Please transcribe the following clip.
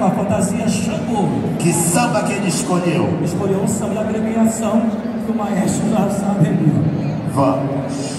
com a fantasia Xangô. Que samba que ele escolheu? Escolheu o samba da premiação do maestro da sabe. Vamos.